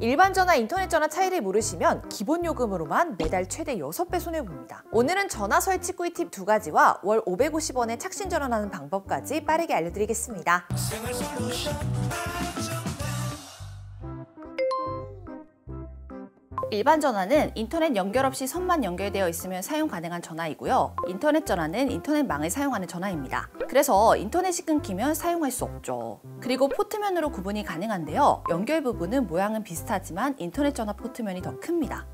일반 전화, 인터넷 전화 차이를 모르시면 기본 요금으로만 매달 최대 6배 손해봅니다. 오늘은 전화 설치 꿀팁 두 가지와 월 550원에 착신 전환하는 방법까지 빠르게 알려드리겠습니다. 일반 전화는 인터넷 연결 없이 선만 연결되어 있으면 사용 가능한 전화이고요. 인터넷 전화는 인터넷망을 사용하는 전화입니다. 그래서 인터넷이 끊기면 사용할 수 없죠. 그리고 포트면으로 구분이 가능한데요. 연결 부분은 모양은 비슷하지만 인터넷 전화 포트면이 더 큽니다.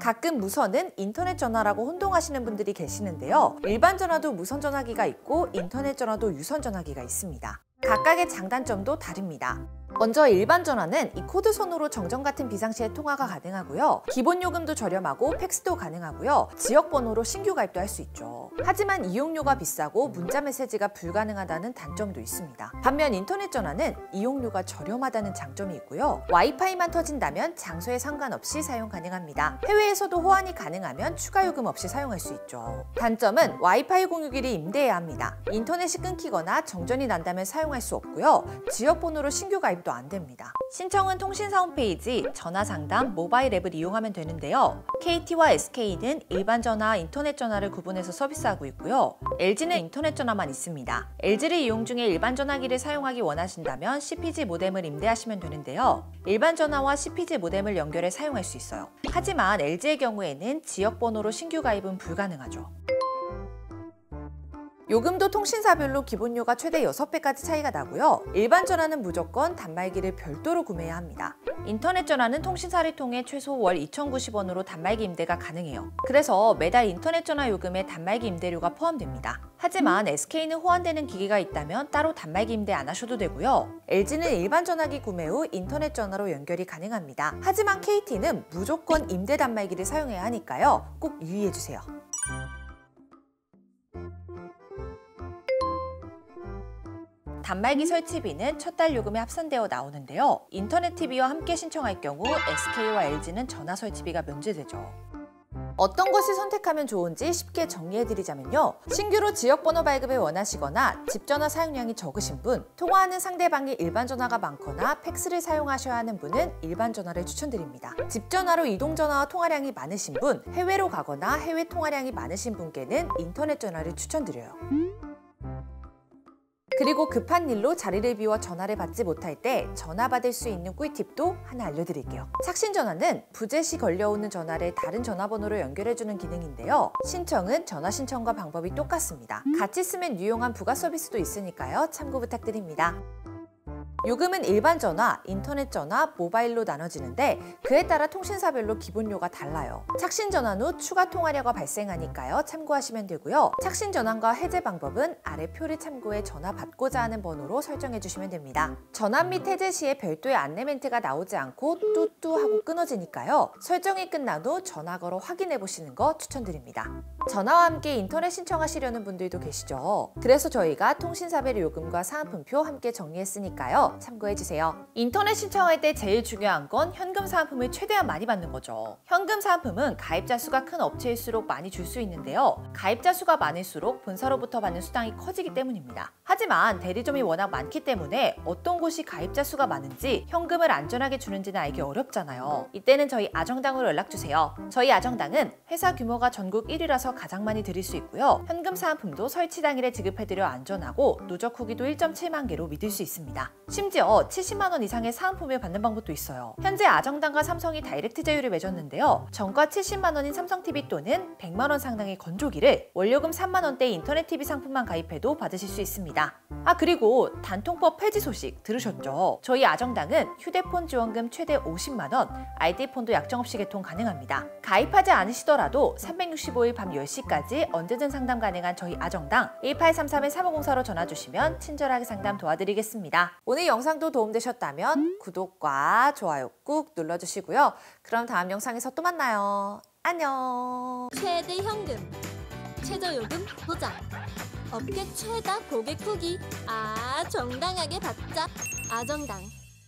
가끔 무선은 인터넷 전화라고 혼동하시는 분들이 계시는데요. 일반 전화도 무선 전화기가 있고 인터넷 전화도 유선 전화기가 있습니다. 각각의 장단점도 다릅니다. 먼저 일반 전화는 이 코드선으로 정전 같은 비상시에 통화가 가능하고요. 기본 요금도 저렴하고 팩스도 가능하고요. 지역 번호로 신규 가입도 할 수 있죠. 하지만 이용료가 비싸고 문자 메시지가 불가능하다는 단점도 있습니다. 반면 인터넷 전화는 이용료가 저렴하다는 장점이 있고요. 와이파이만 터진다면 장소에 상관없이 사용 가능합니다. 해외에서도 호환이 가능하면 추가 요금 없이 사용할 수 있죠. 단점은 와이파이 공유기를 임대해야 합니다. 인터넷이 끊기거나 정전이 난다면 사용할 수 없고요. 지역 번호로 신규 가입 도 안 됩니다. 신청은 통신사 홈페이지, 전화상담, 모바일 앱을 이용하면 되는데요. KT와 SK는 일반 전화, 인터넷 전화를 구분해서 서비스하고 있고요. LG는 인터넷 전화만 있습니다. LG를 이용 중에 일반 전화기를 사용하기 원하신다면 CPG 모뎀을 임대하시면 되는데요. 일반 전화와 CPG 모뎀을 연결해 사용할 수 있어요. 하지만 LG의 경우에는 지역 번호로 신규 가입은 불가능하죠. 요금도 통신사별로 기본료가 최대 6배까지 차이가 나고요. 일반 전화는 무조건 단말기를 별도로 구매해야 합니다. 인터넷 전화는 통신사를 통해 최소 월 2,090원으로 단말기 임대가 가능해요. 그래서 매달 인터넷 전화 요금에 단말기 임대료가 포함됩니다. 하지만 SK는 호환되는 기기가 있다면 따로 단말기 임대 안 하셔도 되고요. LG는 일반 전화기 구매 후 인터넷 전화로 연결이 가능합니다. 하지만 KT는 무조건 임대 단말기를 사용해야 하니까요. 꼭 유의해주세요. 단말기 설치비는 첫 달 요금에 합산되어 나오는데요. 인터넷 TV와 함께 신청할 경우 SK와 LG는 전화 설치비가 면제되죠. 어떤 것을 선택하면 좋은지 쉽게 정리해드리자면요. 신규로 지역번호 발급을 원하시거나 집전화 사용량이 적으신 분, 통화하는 상대방이 일반 전화가 많거나 팩스를 사용하셔야 하는 분은 일반 전화를 추천드립니다. 집전화로 이동전화와 통화량이 많으신 분, 해외로 가거나 해외 통화량이 많으신 분께는 인터넷 전화를 추천드려요. 그리고 급한 일로 자리를 비워 전화를 받지 못할 때 전화 받을 수 있는 꿀팁도 하나 알려드릴게요. 착신 전화는 부재 시 걸려오는 전화를 다른 전화번호로 연결해주는 기능인데요. 신청은 전화 신청과 방법이 똑같습니다. 같이 쓰면 유용한 부가 서비스도 있으니까요. 참고 부탁드립니다. 요금은 일반 전화, 인터넷 전화, 모바일로 나눠지는데 그에 따라 통신사별로 기본료가 달라요. 착신 전환 후 추가 통화료가 발생하니까요. 참고하시면 되고요. 착신 전환과 해제 방법은 아래 표를 참고해 전화 받고자 하는 번호로 설정해 주시면 됩니다. 전환 및 해제 시에 별도의 안내 멘트가 나오지 않고 뚜뚜 하고 끊어지니까요. 설정이 끝난 후 전화 걸어 확인해 보시는 거 추천드립니다. 전화와 함께 인터넷 신청하시려는 분들도 계시죠. 그래서 저희가 통신사별 요금과 사은품표 함께 정리했으니까요. 참고해주세요. 인터넷 신청할 때 제일 중요한 건 현금 사은품을 최대한 많이 받는 거죠. 현금 사은품은 가입자 수가 큰 업체일수록 많이 줄 수 있는데요. 가입자 수가 많을수록 본사로부터 받는 수당이 커지기 때문입니다. 하지만 대리점이 워낙 많기 때문에 어떤 곳이 가입자 수가 많은지 현금을 안전하게 주는지는 알기 어렵잖아요. 이때는 저희 아정당으로 연락주세요. 저희 아정당은 회사 규모가 전국 1위라서 가장 많이 드릴 수 있고요. 현금 사은품도 설치 당일에 지급해드려 안전하고 누적 후기도 1.7만 개로 믿을 수 있습니다. 심지어 70만 원 이상의 사은품을 받는 방법도 있어요. 현재 아정당과 삼성이 다이렉트 제휴를 맺었는데요. 정가 70만 원인 삼성TV 또는 100만 원 상당의 건조기를 월 요금 3만 원대 인터넷 TV 상품만 가입해도 받으실 수 있습니다. 아 그리고 단통법 폐지 소식 들으셨죠? 저희 아정당은 휴대폰 지원금 최대 50만 원, 아이폰도 약정 없이 개통 가능합니다. 가입하지 않으시더라도 365일 밤 10시까지 언제든 상담 가능한 저희 아정당 1833-3504로 전화 주시면 친절하게 상담 도와드리겠습니다. 오늘 영상도 도움되셨다면 구독과 좋아요 꾹 눌러주시고요. 그럼 다음 영상에서 또 만나요. 안녕. 최대 현금, 최저 요금 보장, 업계 최다 고객 후기. 아, 정당하게 받자. 아정당.